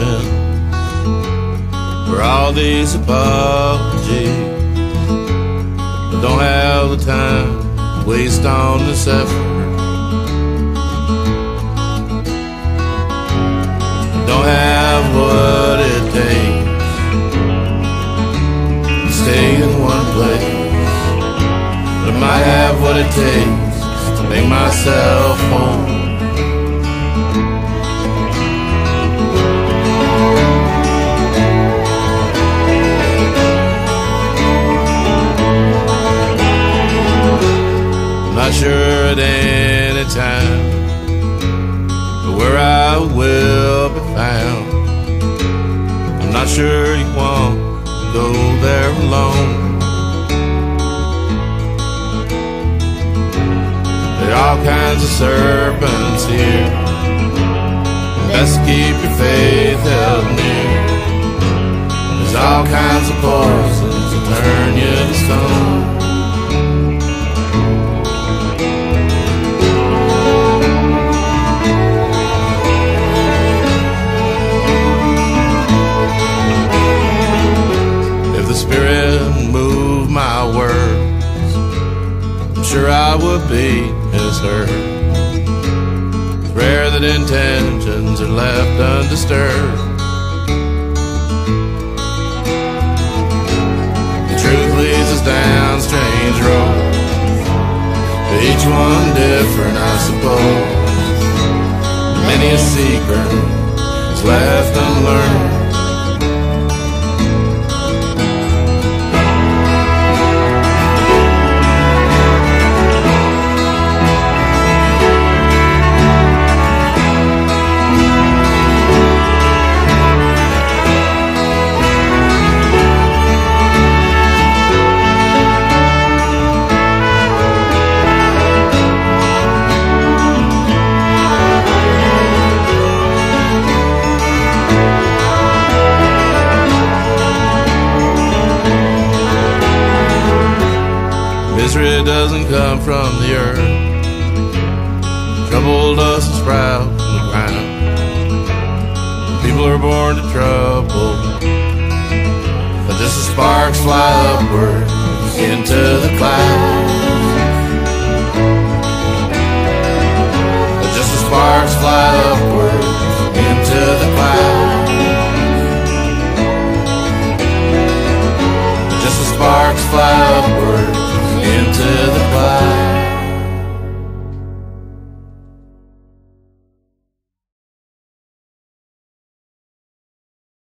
patience for all these apologies. I don't have the time to waste on this effort. I don't have what it takes to stay in one place. But I might have what it takes to make myself home. Any time where I will be found. I'm not sure you want to go there alone. There are all kinds of serpents here. Best keep your faith held near. There's all kinds of poisons sure I would be His her. It's rare that intentions are left undisturbed. The truth leads us down strange roads, each one different, I suppose. Many a secret is left unlearned. Misery doesn't come from the earth. Trouble doesn't sprout from the ground. People are born to trouble. But just as sparks fly upward into the clouds. But just as sparks fly upward into the clouds. Just as sparks fly upward into